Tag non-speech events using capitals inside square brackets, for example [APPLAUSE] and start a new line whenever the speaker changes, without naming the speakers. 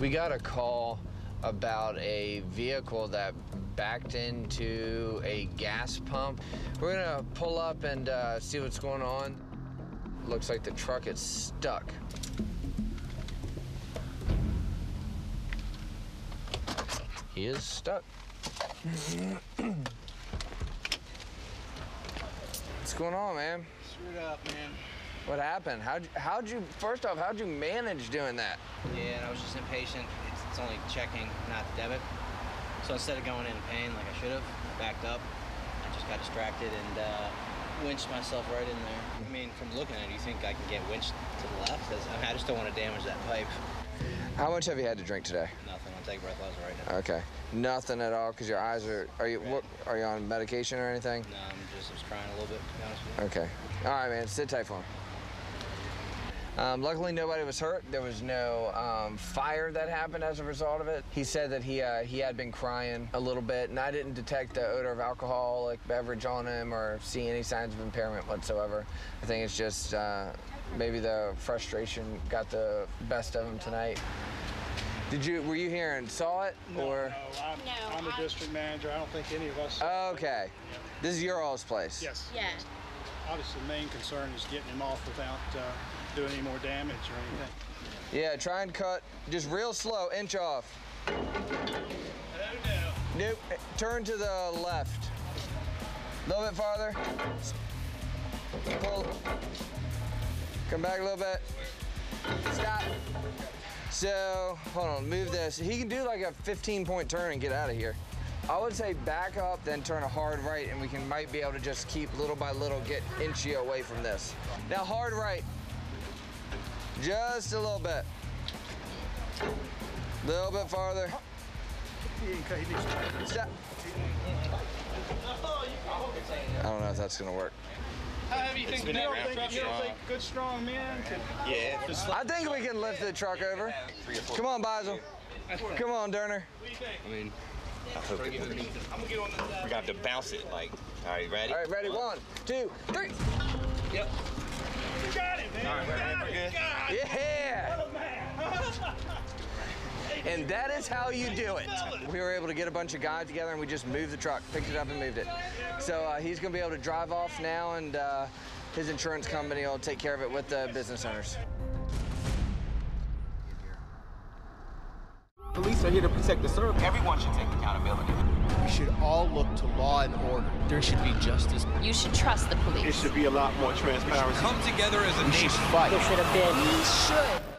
We got a call about a vehicle that backed into a gas pump. We're gonna pull up and uh, see what's going on. Looks like the truck is stuck. He is stuck. [CLEARS THROAT] What's going on, man?
Screwed up, man.
What happened? How'd you, how'd you, first off, how'd you manage doing that?
Yeah, and I was just impatient. It's, it's only checking, not debit. So instead of going in pain like I should have, I backed up. I just got distracted and uh, winched myself right in there. I mean, from looking at it, you think I can get winched to the left? I, mean, I just don't want to damage that pipe.
How much have you had to drink today?
Nothing. I'll take breathalyzer right now.
Okay. Nothing at all, because your eyes are, are you, what, are you on medication or anything?
No, I'm just I was crying a little bit, to be honest with you.
Okay. All right, man, sit tight for him. Um, luckily, nobody was hurt. There was no um, fire that happened as a result of it. He said that he uh, he had been crying a little bit, and I didn't detect the odor of alcoholic beverage on him or see any signs of impairment whatsoever. I think it's just uh, maybe the frustration got the best of him tonight. Did you were you here and saw it or?
No, I'm,
No,
I'm the district manager. I don't think any of us.
Okay. This is your all's place.
Yes.
Yeah.
Obviously, the main concern is getting him off without uh, doing any more damage or anything.
Yeah, try and cut just real slow, inch off. Nope. Turn to the left. A little bit farther. Pull. Come back a little bit. Stop. So, hold on, move this. He can do like a 15 point turn and get out of here. I would say back up, then turn a hard right, and we can might be able to just keep little by little get inchy away from this. Now hard right. Just a little bit. Little bit farther. Stop. I don't know if that's gonna work.
You don't, think, you don't think good, strong men can.
Yeah.
I think we can lift the truck over. Come on, Basil. Come on, Durner.
I mean, I hope it works. We got to bounce it. Like, all right, ready?
All right, ready? One, two, three.
Yep.
You got it, man.
All right,
you got
we're
it.
good.
Yeah. And that is how you do it. We were able to get a bunch of guys together and we just moved the truck, picked it up and moved it. So uh, he's gonna be able to drive off now and uh, his insurance company will take care of it with the business owners.
The police are here to protect the service. Everyone should take accountability.
We should all look to law and order.
There should be justice.
You should trust the police.
It should be a lot more transparency.
Come together as a
We should
nation.
fight.
should have been. We should